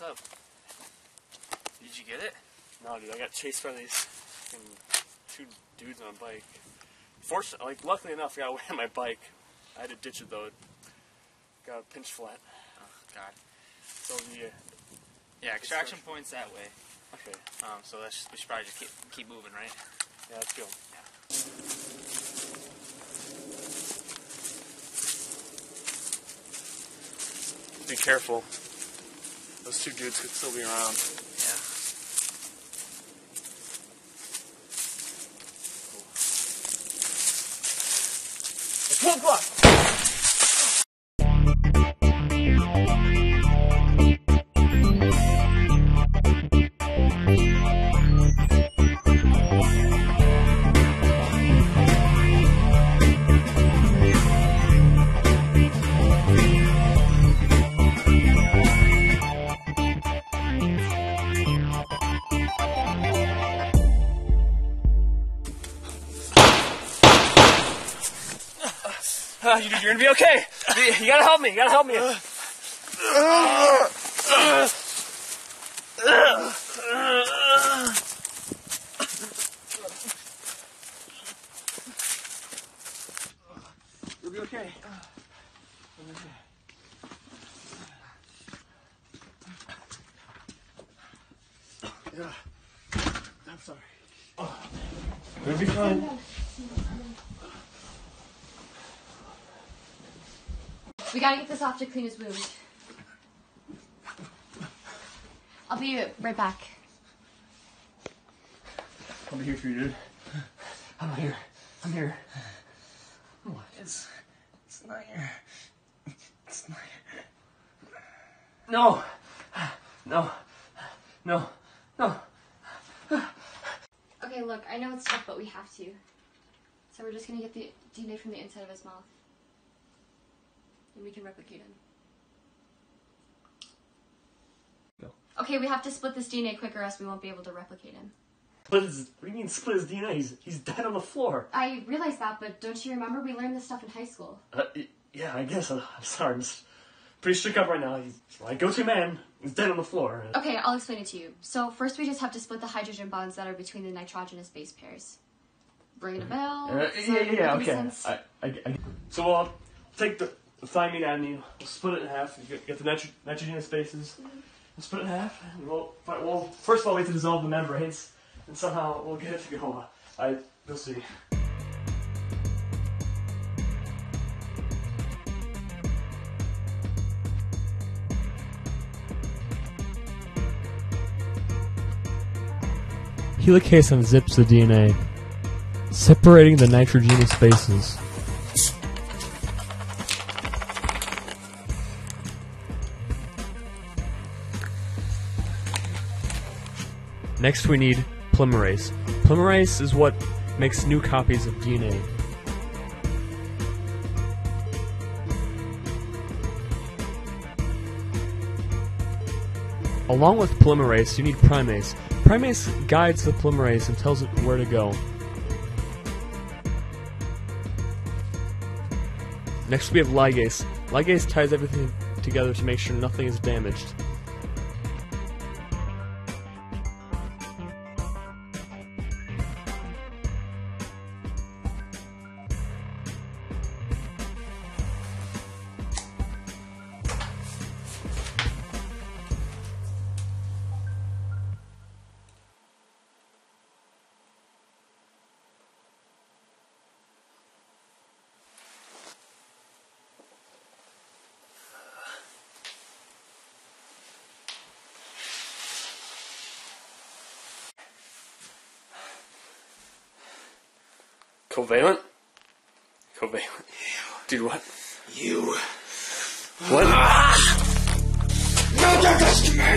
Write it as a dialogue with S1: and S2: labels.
S1: What's up? Did you get it? No, dude. I got chased by these two dudes on a bike. Fortunately, like luckily enough, I got away on my bike. I had to ditch it though. It got pinch flat.
S2: Oh God.
S1: So yeah.
S2: yeah extraction points that way.
S1: Okay.
S2: Um. So that's we should probably just keep keep moving, right?
S1: Yeah. Let's go. Yeah. be careful. Those two dudes could still be around.
S2: Yeah.
S1: One block. Ah, you, you're gonna be okay. You, you gotta help me. You gotta help me. You'll be okay. Yeah. I'm sorry. You'll be fine.
S3: We gotta get this off to clean his wound. I'll be right back.
S1: I'll be here for you, dude. I'm here. I'm here. What? It's it's not here. It's not here. No. No. No. No.
S3: Okay, look, I know it's tough, but we have to. So we're just gonna get the DNA from the inside of his mouth. And we can replicate him.
S1: Go.
S3: Okay, we have to split this DNA quick or else we won't be able to replicate him.
S1: Split his, what do you mean split his DNA? He's, he's dead on the floor.
S3: I realize that, but don't you remember we learned this stuff in high school?
S1: Uh, yeah, I guess. Uh, I'm sorry. I'm just pretty shook up right now. He's my go-to man. He's dead on the floor. Uh,
S3: Okay, I'll explain it to you. So first we just have to split the hydrogen bonds that are between the nitrogenous base pairs. Ring a bell?
S1: Uh, yeah, yeah, yeah, okay.
S3: sense?
S1: I, I, I, so we'll take the, the thymine adenine, we'll split it in half, you get, get the nitro, nitrogenous bases,
S3: Mm-hmm.
S1: we'll split it in half, and we'll, fi- we'll first of all we have to dissolve the membranes, and somehow we'll get it to go. Uh, I, you'll see.
S4: Helicase unzips the DNA, separating the nitrogenous bases. Next, we need polymerase. Polymerase is what makes new copies of DNA. Along with polymerase, you need primase. Primase guides the polymerase and tells it where to go. Next, we have ligase. Ligase ties everything together to make sure nothing is damaged.
S1: Covalent? Covalent. Dude, what?
S5: You.
S1: What?
S5: No, don't touch me!